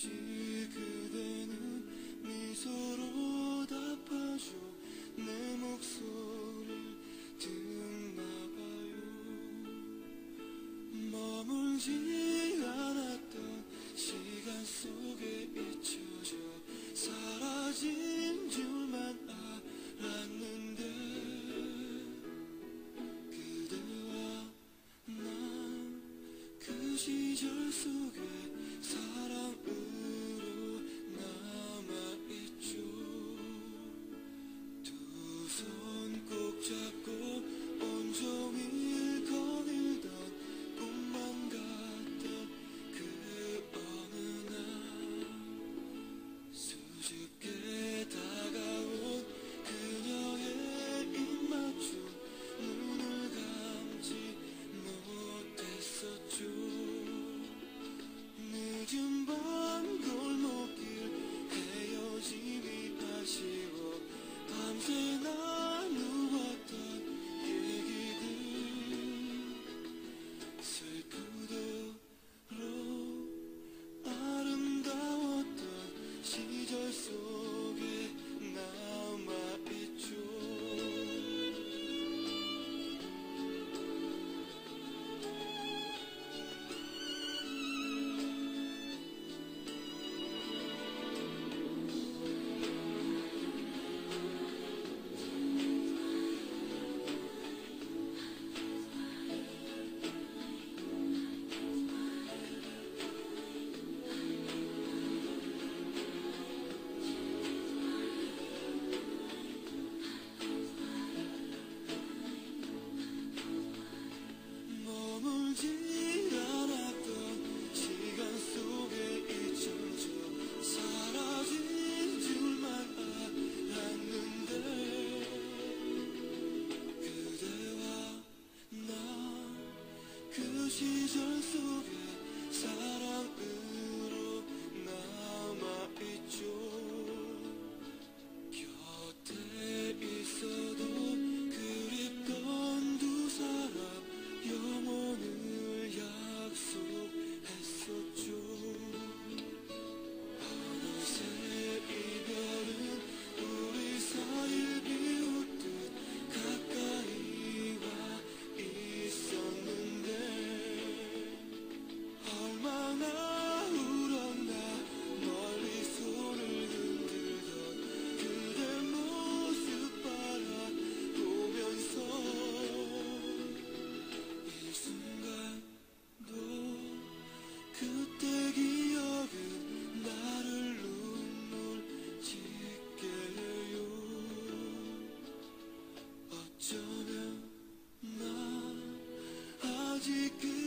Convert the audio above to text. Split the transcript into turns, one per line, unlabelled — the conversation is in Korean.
she 시절 속에 사랑을 You.